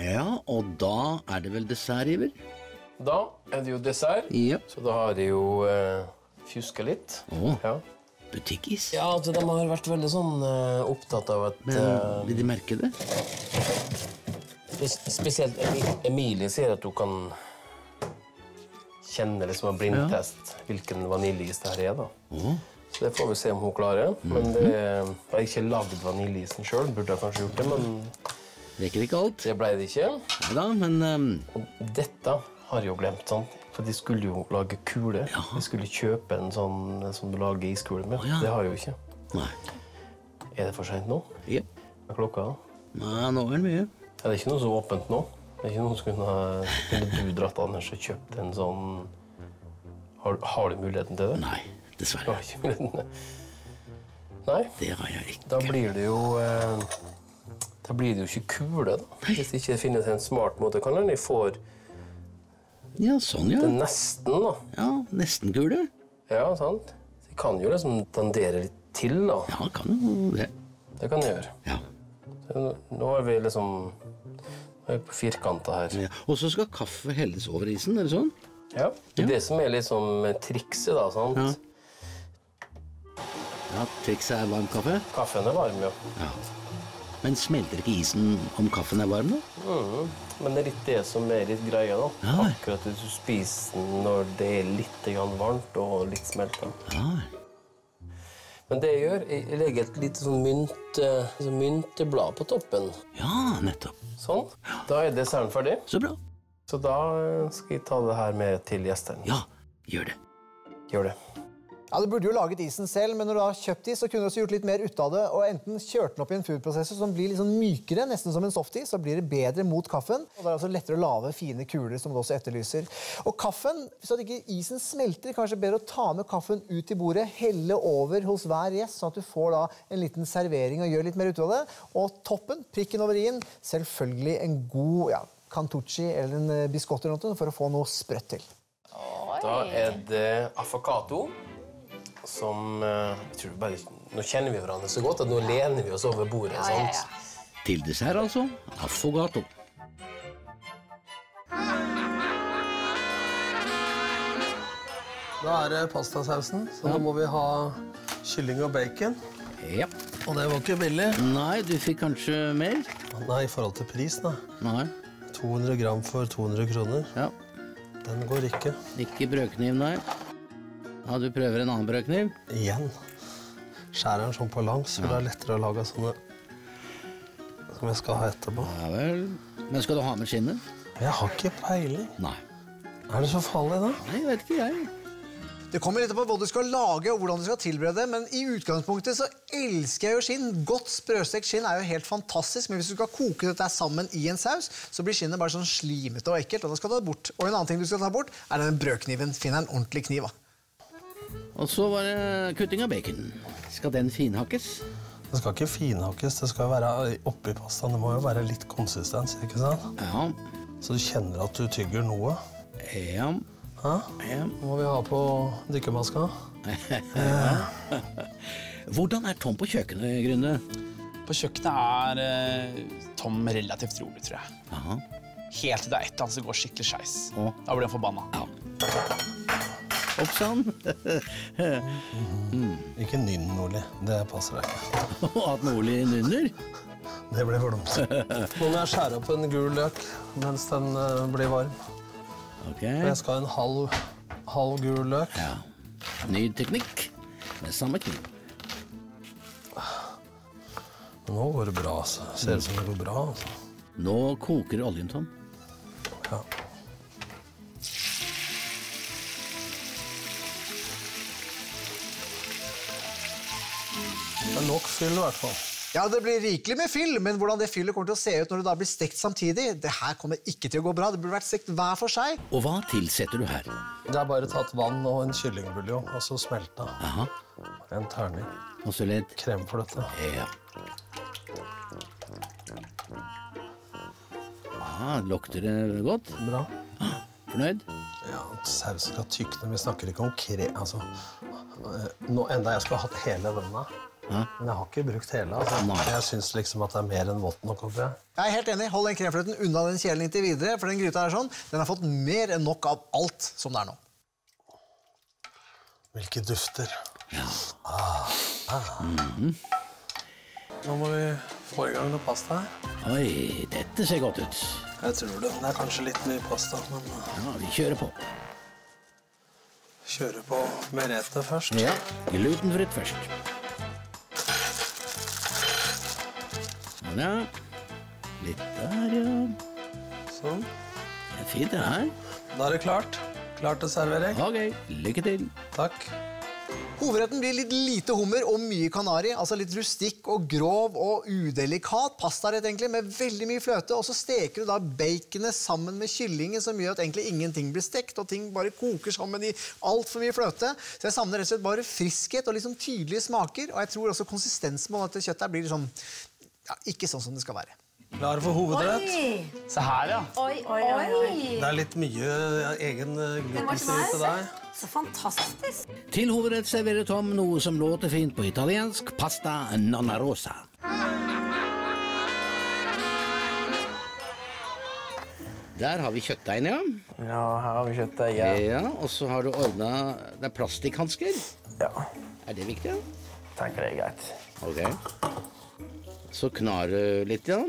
Ja, og da er det vel dessert, Iver? Da er det jo dessert. Ja. Så da har de jo eh, fjuska litt. Åh, Ja. butikkis. ja, altså de har vært veldig sånn eh, opptatt av at Men eh, vil de merke det? Spesielt Emilie sier at hun kan kjenne liksom en blindtest hvilken vaniljeis det her er. da. Mm. Så det får vi se om hun klarer. Men det, jeg har ikke lagd vaniljeisen sjøl. Burde jeg kanskje gjort det, men rekker ikke alt. det ble det ikke. Neida, men Um... Og dette har jeg jo glemt. sånn. For de skulle jo lage kuler. Ja. De skulle kjøpe en sånn som du lager iskule med. Oh, ja. Det har jeg jo ikke. Nei. Er det for seint nå? Ja. Hva er klokka? Nei, nå er det mye. Er det ikke noe så åpent nå? Det er ikke noen som kunne, kunne du dratt Anders og kjøpt en sånn Har, har du muligheten til det? Nei, dessverre. har. Nei, Det har jeg ikke. da blir det jo eh, Da blir det jo ikke kule, da. Hvis det ikke finnes en smart måte. Kan hende de får Ja, sånn, ja. det nesten, da. Ja, Nesten kule. Ja, sant? De kan jo liksom dandere litt til, da. Ja, kan jo det. Det kan de gjøre. Ja. Så nå- er vi liksom på firkanta her. ja. Og så skal kaffe helles over isen, er det sånn? Ja. Det er det som er liksom trikset, da. sant? Ja. Ja, Trikset er varm kaffe. Kaffen er varm, ja. Ja. Men smelter ikke isen om kaffen er varm, da? Mm, Men det er litt det som er litt greia, da. Ja. Akkurat at du spiser den når det er litt varmt og litt smelta. Ja. Men det jeg gjør, jeg legger et lite sånn mynt, eh, sånn mynteblad på toppen. Ja, nettopp. Sånn. Da er desserten ferdig. Så bra. Så da skal jeg ta det her med til gjestene. Ja, gjør det. Gjør det. Ja, Du burde jo laget isen selv, men når du har kjøpt is, så kunne du også gjort litt mer ut av det. og Enten kjørt den opp i en foodprosessor som blir litt sånn mykere, nesten som en softis, så blir det bedre mot kaffen. Og det er også lettere å lage fine kuler, som du også etterlyser. Og kaffen, så at ikke isen smelter, kanskje bedre å ta med kaffen ut til bordet, helle over hos hver gjest, sånn at du får da en liten servering og gjør litt mer ut av det. Og toppen, prikken over i-en, selvfølgelig en god ja, cantucci eller en eh, biscotti eller noe, for å få noe sprøtt til. Da er det affocato. Som eh, jeg tror bare, Nå kjenner vi hverandre så godt at nå lener vi oss over bordet. Ja, ja, sant? ja. Til dessert, altså. Affogato. Da er det pastasausen, så nå må vi ha kylling og bacon. Ja. Og det var ikke billig. Nei, du fikk kanskje mer? Nei, i forhold til pris, da. Nei. 200 gram for 200 kroner. Ja. Den går ikke. Ikke brødkniv, nei. Ja, du prøver en annen brødkniv? Igjen. Skjærer den sånn på langs, for det er lettere å lage sånne som jeg skal ha etterpå. Ja vel. Men skal du ha med skinnet? Jeg har ikke peiling. Nei. Er det så farlig, da? Nei, vet ikke jeg. Det kommer litt på hva du skal lage og hvordan du skal tilberede, men i utgangspunktet så elsker jeg jo skinn. Godt sprøstekt skinn er jo helt fantastisk, men hvis du skal koke dette sammen i en saus, så blir skinnet bare sånn slimete og ekkelt, og da skal du ha det bort. Og en annen ting du skal ta bort, er den brødkniven. Finn deg en ordentlig kniv. da. Og så var det kutting av bacon. Skal den finhakkes? Det skal ikke finhakkes, det skal være oppi pastaen. Det må jo være litt konsistens, ikke sant? Ja. Så du kjenner at du tygger noe. Ja. Ja? ja. Må vi ha på dykkermaska. Hvordan er Tom på kjøkkenet, Grunne? På kjøkkenet er eh, Tom relativt rolig, tror jeg. Aha. Helt til det er et eller annet som går skikkelig skeis. Da blir han forbanna. Opp sann. Ikke nynn, Nordli. Det passer deg ikke. At Nordli nynner? Det blir flumse. Nå må jeg skjære opp en gul løk mens den eh, blir varm. Okay. For jeg skal ha en halv, halv gul løk. Ja. Ny teknikk med samme kniv. Nå går det bra, altså. Ser ut som det går bra. altså. Nå koker oljen, Tom. Nok fyll, i hvert fall. Ja, Det blir rikelig med fyll, men hvordan det fyllet kommer til å se ut når det da blir stekt samtidig, det her kommer ikke til å gå bra. Det burde vært stekt hver for seg. Og hva tilsetter du her? Det er bare tatt vann og en kyllingbuljong, og så smelta. Aha. En terning. Og så litt Krem for dette. Ja. Ah, lukter det godt? Bra. Fornøyd? Ja, sausen skal tykne. Vi snakker ikke om kre... Altså, eh, nå, enda jeg skulle hatt hele denne. Men jeg har ikke brukt hele. Altså. Jeg syns liksom at det er mer enn vått nok. jeg. Jeg er helt enig. Hold den kremfløten unna den kjelen inntil videre, for den gryta er sånn, den har fått mer enn nok av alt som det er nå. Hvilke dufter. Ah, ah. Nå må vi få i gang noe pasta her. Oi, dette ser godt ut. Jeg tror det. Det er kanskje litt mye pasta, men Ja, vi kjører på. kjører på Merete først. Ja, glutenfritt først. Sånn, ja. Litt der, ja. Sånn. Det er fint, det her. Da er det klart. Klart til servering. Ok, lykke til. Takk. Hovedretten blir litt lite hummer og mye kanari. altså Litt rustikk og grov og udelikat pastarett egentlig, med veldig mye fløte. Og så steker du da baconet sammen med kyllingen, som gjør at egentlig ingenting blir stekt, og ting bare koker sammen i altfor mye fløte. Så jeg savner rett og slett bare friskhet og liksom tydelige smaker. Og jeg tror også konsistensen på dette kjøttet blir liksom ja, ikke sånn som det skal være. Klar for hovedrett. Se her, ja. oi, oi. oi. Det er litt mye egen glutenfri til deg. Så fantastisk. Til hovedrett serverer Tom noe som låter fint på italiensk, pasta nonna rosa. Der har vi kjøttdeigen, ja. Ja, her har vi kjøttdeig. Ja. ja. Og så har du ordna Det er plastikkhansker. ja. Er det viktig? ja? Tenker det er greit. Ok. Så knar du litt, ja.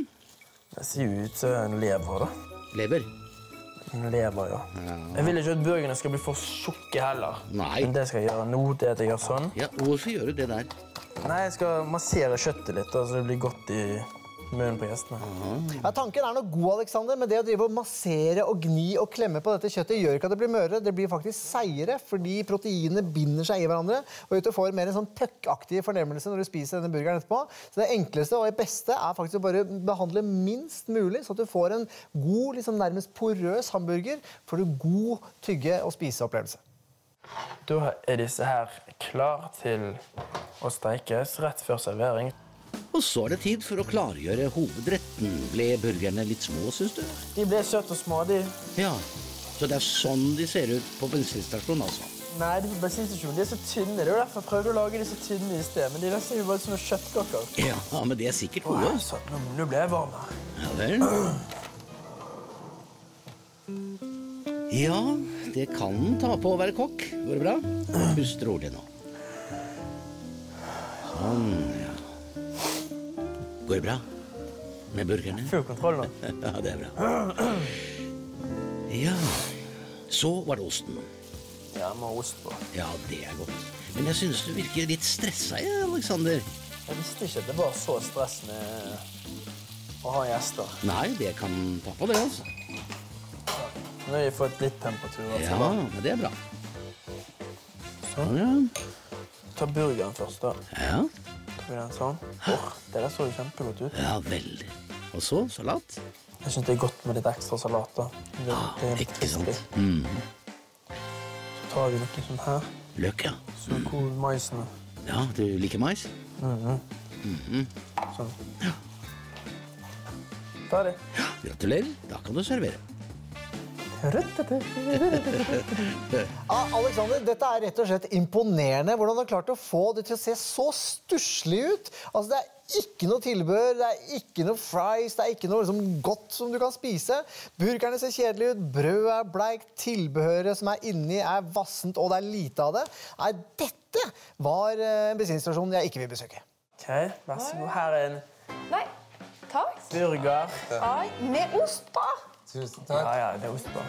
Det ser jo ut som en lever, da. Lever. En lever, ja. Jeg vil ikke at burgerne skal bli for tjukke heller. Nei. Men det skal jeg gjøre nå, det at jeg gjør sånn. Ja, Hvorfor gjør du det der? Nei, jeg skal massere kjøttet litt, så det blir godt i munnen på gjestene. Ja, tanken er nok god, Alexander, men det å drive og massere og gni og klemme på dette kjøttet gjør ikke at det blir mørere, det blir faktisk seigere, fordi proteinene binder seg i hverandre, og du får mer en sånn puckaktig fornemmelse når du spiser denne burgeren etterpå. Så det enkleste og det beste er faktisk å bare behandle minst mulig, så at du får en god, liksom nærmest porøs hamburger, får du god tygge- og spiseopplevelse. Da er disse her klar til å steikes rett før servering. Og så er det tid for å klargjøre hovedretten. Ble burgerne litt små, syns du? De ble søte og små, de. Ja. Så det er sånn de ser ut på bensinstasjonen, altså. Nei, de på bensinstasjonen de er så tynne. Det er jo derfor jeg prøvde å lage de så tynne i sted. Men de ser jo bare som kjøttkaker. Ja, men de er sikkert gode. Så, nå, nå ble jeg varm her. Ja vel. Ja, det kan ta på å være kokk. Går det bra? Pust rolig nå. Sånn. Går det bra med burgerne? Full kontroll nå. Ja, det er bra. Ja, så var det osten. Ja, må ha ost på. Ja, det er godt. Men jeg synes du virker litt stressa, ja, Alexander. Jeg visste ikke at det var så stress med å ha gjester. Nei, det kan ta på det, altså. Nå har vi fått litt temperatur. Altså. Ja, men det er bra. Sånn, ja. Ta burgeren først, da. Ja, Tar den sånn. Åh, det der så jo kjempegodt ut. ja veldig. Og så salat. Jeg syns det er godt med litt ekstra salat. da. Det, det er litt Ikke sant? Mm -hmm. Så tar vi noe sånn her. Løk, ja. Så god maisen. Ja, du liker mais? Sånn. Ferdig. Gratulerer. Da kan du servere. Ja, Alexander, dette er rett og slett imponerende. Hvordan du har klart å få det til å se så stusslig ut. Altså, det er ikke noe tilbehør, det er ikke noe fries, det er ikke noe liksom, godt som du kan spise. Burgerne ser kjedelige ut, brødet er bleikt, tilbehøret som er inni er vassent, og det er lite av det. Nei, dette var eh, en bensinstasjon jeg ikke vil besøke. Ok, Vær så god. Her er en Nei, takk. burger. Ai, med ost på. Tusen Ja, ja, det er ost på.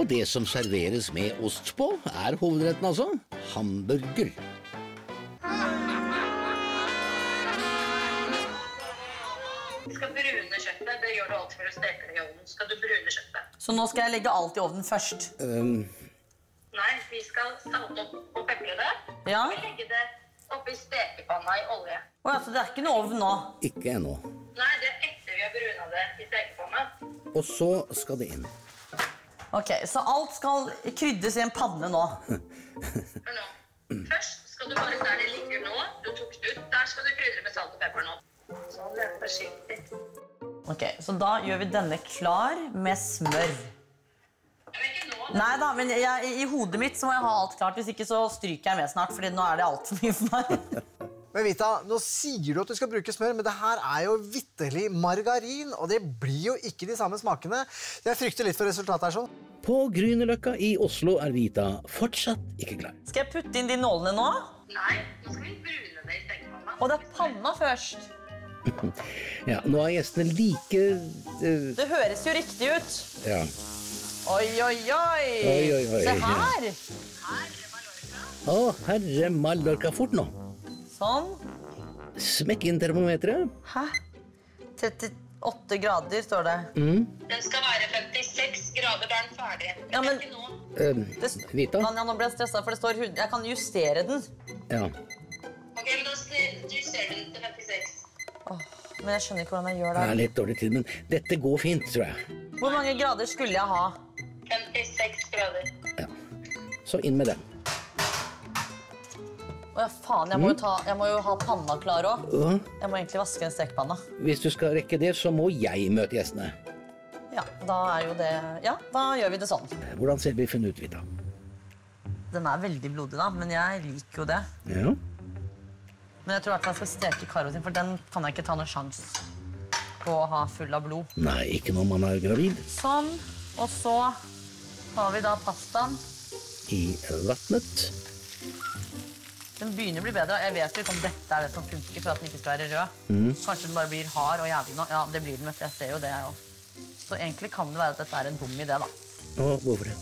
Og det som serveres med ost på, er hovedretten altså. Hamburger. Du skal brune kjøttet. Det gjør du alltid før du steker det i ovnen. Skal du brune kjøttet. Så nå skal jeg legge alt i ovnen først. Nei, vi skal salte opp og pepre det. Ja. Og legge det oppi stekepanna i olje. Å ja, så det er ikke noe ovn nå? Ikke ennå. Nei, det er har det i. Og så skal det inn. Ok, Så alt skal krydres i en panne nå? Hør nå, først skal du bare der det ligger nå, du tok det ut, der skal du krydre med salt og pepper nå. Sånn, det er forsiktig. Ok, Så da gjør vi denne klar med smør. Nei da, men jeg, i hodet mitt så må jeg ha alt klart. Hvis ikke så stryker jeg med snart, Fordi nå er det altfor mye for meg. Men Vita, nå sier du at du skal bruke smør, men det her er jo vitterlig margarin, og det blir jo ikke de samme smakene. Jeg frykter litt for resultatet her sånn. På Grünerløkka i Oslo er Vita fortsatt ikke klar. Skal jeg putte inn de nålene nå? Nei, nå skal vi brune det i stekepanna. Og det er panna først. Ja, nå er gjestene like uh... Det høres jo riktig ut. Ja. Oi, oi, oi. Oi, oi, oi. Se her. Å, herre Mallorca, fort nå. Sånn. Smekk inn termometeret. Hæ? 38 grader, står det. Den skal være 56 grader, da er den ferdig. Ja, men Ikke nå. Eh, det, Vita? Anja, nå ble jeg stressa, for det står Jeg kan justere den. Ja. Ok, men da justerer du den til 56. Men jeg skjønner ikke hvordan jeg gjør Det det. er litt dårlig tid, men dette går fint, tror jeg. Hvor mange grader skulle jeg ha? 56 grader. Ja. Så inn med den. Å ja, faen, jeg må, jo ta, jeg må jo ha panna klar òg. Jeg må egentlig vaske en stekepanna. Hvis du skal rekke det, så må jeg møte gjestene. Ja, da er jo det Ja, da gjør vi det sånn. Hvordan ser biffen ut, Vita? Den er veldig blodig, da, men jeg liker jo det. Ja. Men jeg tror jeg skal steke karotin, for den kan jeg ikke ta noen sjans på å ha full av blod. Nei, ikke når man er gravid. Sånn. Og så har vi da pastaen. I vannet. Den begynner å bli bedre. Jeg vet ikke om dette er det som funker for at den ikke skal være rød. Kanskje den bare blir hard og jævlig nå. Ja, det blir den, vet du. Jeg ser jo det, jeg òg. Så egentlig kan det være at dette er en dum idé, da. Hvorfor det?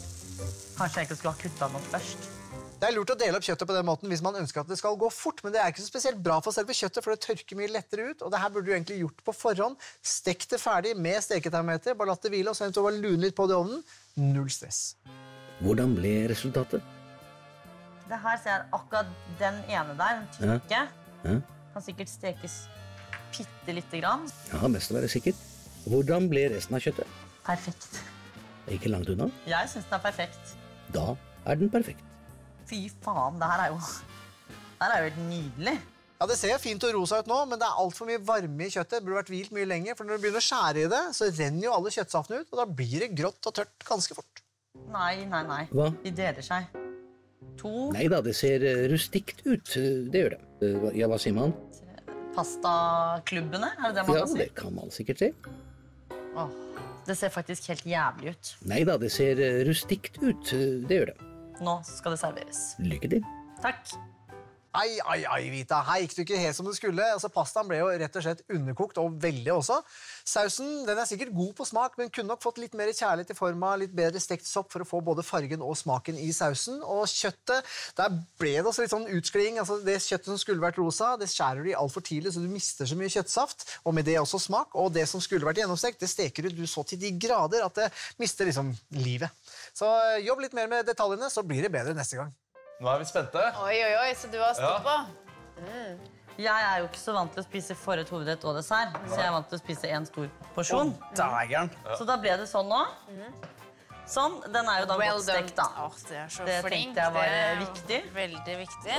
Kanskje jeg egentlig skulle ha kutta den opp først. Det er lurt å dele opp kjøttet på den måten hvis man ønsker at det skal gå fort, men det er ikke så spesielt bra for selve kjøttet, for det tørker mye lettere ut, og det her burde du egentlig gjort på forhånd. Stek det ferdig med steketermometer, bare latt det hvile, og så eventuelt bare lune litt på det i ovnen. Null stress. Hvordan ble resultatet? Det her ser jeg akkurat den ene der, den tykke, Ja. kan sikkert stekes bitte lite grann. Ja, mest å være sikker. Hvordan ble resten av kjøttet? Perfekt. Ikke langt unna. Jeg syns den er perfekt. Da er den perfekt. Fy faen, det her er jo Det her er jo helt nydelig. Ja, Det ser fint og rosa ut nå, men det er altfor mye varme i kjøttet. Det burde vært hvilt mye lenger, for Når du begynner å skjære i det, så renner jo alle kjøttsaftene ut, og da blir det grått og tørt ganske fort. Nei, nei, nei. Hva? De deler seg. To Nei da, det ser eh, rustikt ut. Eh, Det gjør det. Eh, Ja, hva sier man? pastaklubbene, er det det man Ja, kan si? det kan man sikkert si. Åh, det ser faktisk helt jævlig ut. Nei da, det ser rustikt ut. Det gjør det. Nå skal det serveres. Lykke til. Takk. Ai, ai, ai, Vita. Her gikk det ikke helt som det skulle. Altså, Pastaen ble jo rett og slett underkokt, og veldig også. Sausen den er sikkert god på smak, men kunne nok fått litt mer kjærlighet i form av litt bedre stekt sopp for å få både fargen og smaken i sausen. Og kjøttet, der ble det også litt sånn utskliing. Altså, det kjøttet som skulle vært rosa, det skjærer du i altfor tidlig, så du mister så mye kjøttsaft, og med det også smak. Og det som skulle vært gjennomstekt, det steker du så til de grader at det mister liksom livet. Så eh, jobb litt mer med detaljene, så blir det bedre neste gang. Nå er vi spente. Oi, oi, oi, så du har stått Ja. Mm. Jeg er jo ikke så vant til å spise forrett, hovedrett og dessert, så jeg er vant til å spise en stor porsjon. Dægeren. Så da ble det sånn nå. Sånn. Den er jo da Well godt stekt, da. Oh, det er så Det flink. tenkte jeg var, er viktig. Veldig viktig.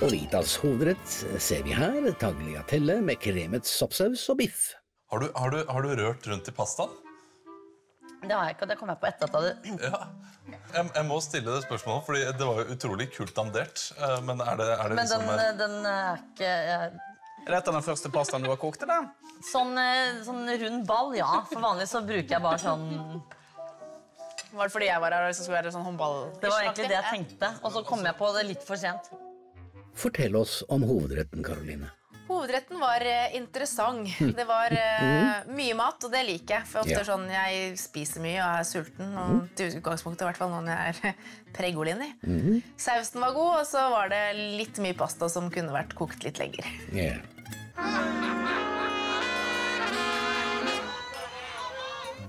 Og Vitas hovedrett ser vi her. Tagliatelle med kremet soppsaus og biff. Har du, har, du, har du rørt rundt i pastaen? Det har jeg ikke, og det kom jeg på etter at jeg hadde Ja. Jeg, jeg må stille det spørsmålet, fordi det var jo utrolig kult dandert. eh, Men er det, er det Men den, liksom eh, den er ikke jeg- Er dette den første pastaen du har kokt? eller? Sånn, eh, sånn rund ball, ja. For vanlig så bruker jeg bare sånn Var det fordi jeg var her og så skulle være sånn håndball? Det var egentlig det jeg tenkte, og så kom jeg på det litt for sent. Fortell oss om hovedretten, Karoline. Hovedretten var eh, interessant. Det var uh, mye mat, og det liker jeg. For ofte Ja. er sånn, jeg spiser mye og er sulten. Og til utgangspunktet, i hvert fall når jeg er pregolini. Sausen var god, og så var det litt mye pasta som kunne vært kokt litt lenger. Yeah.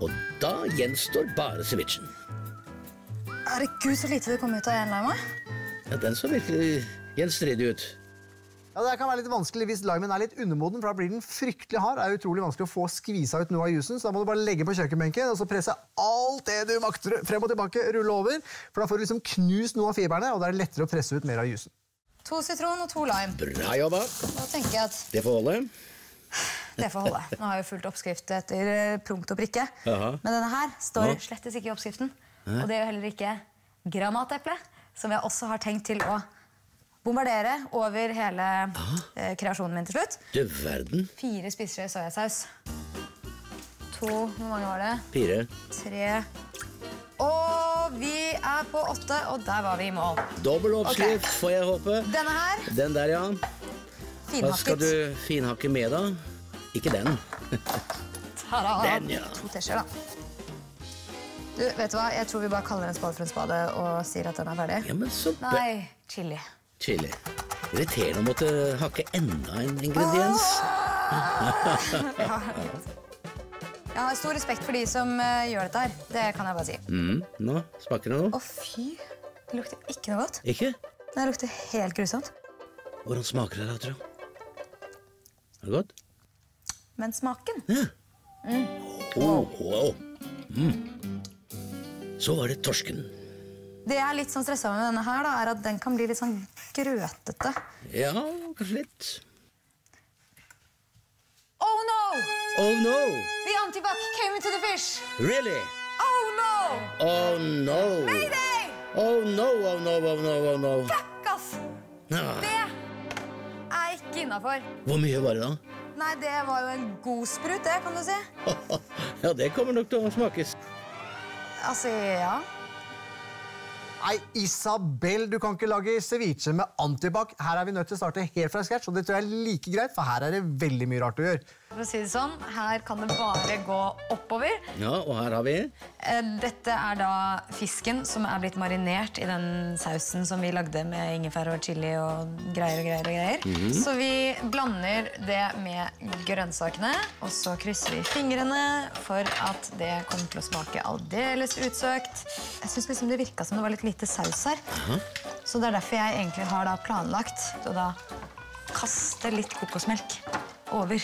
Og da gjenstår bare cevichen. Herregud, så lite det kom ut av jernlima. Ja, den så virkelig gjenstridig ut. Ja, Det kan være litt vanskelig hvis limen er litt undermoden, for da blir den fryktelig hard. Det er utrolig vanskelig å få skvisa ut noe av jusen, så da må du bare legge på kjøkkenbenken og så presse alt det du makter frem og tilbake, rulle over, for da får du liksom knust noe av fiberne, og da er det lettere å presse ut mer av jusen. To sitron og to lime. Bra jobba. Da tenker jeg at Det får holde. det får holde. Nå har jeg jo fulgt oppskrift etter eh, punkt og prikke. Aha. Men denne her står Ja. slettes ikke i oppskriften. Og det gjør heller ikke granateple, som jeg også har tenkt til å bombardere over hele eh, kreasjonen min til slutt. Du verden. Fire spiseskjeer soyasaus. To Hvor mange var det? Fire. Tre. Og vi er på åtte, og der var vi i mål. Dobbel oppskrift, får jeg håpe. Denne her, Den der, ja. Hva skal du finhakke med, da? Ikke den. Ta-da. Den, ja. To teskjeer, da. Du, vet du hva? Jeg tror vi bare kaller en spade for en spade og sier at den er ferdig. Ja, men så Nei, chili. Chili. Irriterende å måtte hakke enda en ingrediens. Ja. Jeg har stor respekt for de som eh, gjør dette her. Det kan jeg bare si. Mm, nå smaker det Å, fy. Det lukter ikke noe godt. Ikke? Det lukter helt grusomt. Hvordan smaker det, da, tro? Er det godt? Men smaken Oh, wow. Mm. Så var det torsken. Det jeg er litt sånn stressa med denne her, da, er at den kan bli litt sånn grøtete. Ja, kanskje litt. Oh no! Oh no! The antibac came into the fish! Really? Oh no! Oh no! Mayday! Oh no, oh no, oh no, oh no. Fuck, ass! Ah, Det er ikke innafor. hvor mye var det da? Nei, det var jo en god sprut, det, kan du si. Ja, det kommer nok til å smakes. Altså, ja. Nei, Isabel, du kan ikke lage ceviche med antibac. Her er vi nødt til å starte helt fra scratch, og det tror jeg er like greit, for her er det veldig mye rart å gjøre. For å si det sånn, her kan det bare gå oppover. Ja, og her har vi Eh, Dette er da fisken som er blitt marinert i den sausen som vi lagde med ingefær og chili og greier og greier. og greier. Mhm. Så vi blander det med grønnsakene, og så krysser vi fingrene for at det kommer til å smake aldeles utsøkt. Jeg syns liksom det virka som det var litt lite saus her. Så det er derfor jeg egentlig har da planlagt å da kaste litt kokosmelk over.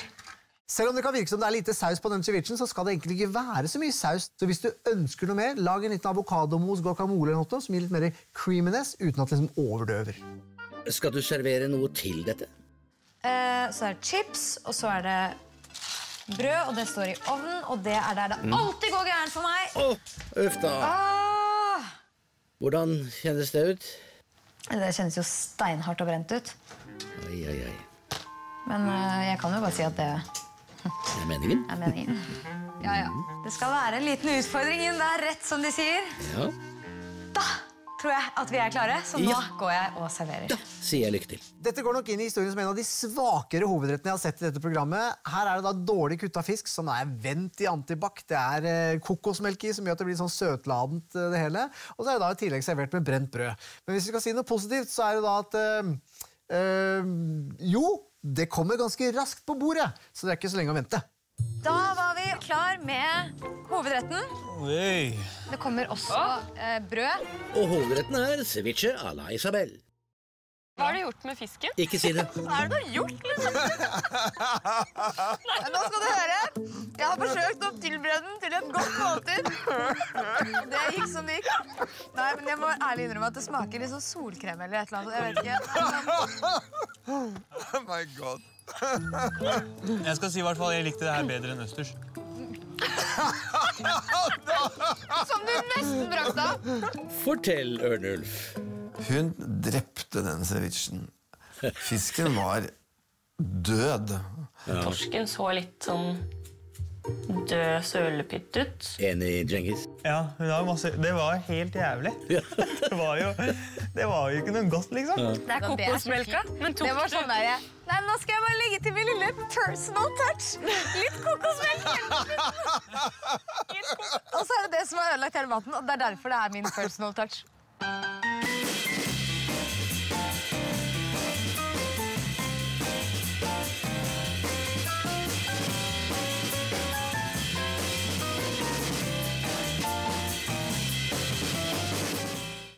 Selv om det kan virke som det er lite saus på den cevichen, så skal det egentlig ikke være så mye saus. Så hvis du ønsker noe mer, lag en liten avokadomos guacamole eller noe, som gir litt mer creaminess uten at det liksom overdøver. Skal du servere noe til dette? Eh, så er det chips, og så er det brød, og det står i ovnen, og det er der det Mm. alltid går gærent for meg. Å, uff da. Ah! Hvordan kjennes det ut? Det kjennes jo steinhardt og brent ut. Oi, oi, oi. Men eh, jeg kan jo bare si at det Det er meningen? er meningen. Ja, ja. Det skal være en liten utfordring inn der, rett som de sier. Ja. Da tror jeg at vi er klare, så nå Ja. går jeg og serverer. Sier jeg lykke til. Dette går nok inn i historien som en av de svakere hovedrettene jeg har sett i dette programmet. Her er det da dårlig kutta fisk som er vendt i antibac. Det er eh, kokosmelk i, som gjør at det blir sånn søtladent, eh, det hele. Og så er det da i tillegg servert med brent brød. Men hvis vi skal si noe positivt, så er det da at øh, øh, Jo, det kommer ganske raskt på bordet, så det er ikke så lenge å vente. Da var vi klar med hovedretten. Oi. Det kommer også eh, brød. Og hovedretten er ceviche à la Isabel. Hva har du gjort med fisken? Ikke si det. Hva er det du har gjort? liksom? Nå skal du høre. Jeg har forsøkt å tilberede den til et godt måltid. Det gikk som det gikk. Nei, men Jeg må ærlig innrømme at det smaker sånn solkrem eller et eller annet. Jeg vet ikke. Oh my god. Jeg skal si i hvert fall jeg likte det her bedre enn østers. Som du nesten brakte av. Fortell, Ørnulf. Hun drepte den cevichen. Fisken var død. Torsken så litt sånn død sølepytt ut. Enig, Djengis? Ja, hun har masse... Det var helt jævlig. Det var jo, det var jo ikke noe godt, liksom. Det er kokosmelka. Men tok Det var sånn der, Nei, Nå skal jeg bare legge til min lille personal touch. Litt kokosmelk. Og så er det det som har ødelagt hele maten, og det er derfor det er min personal touch.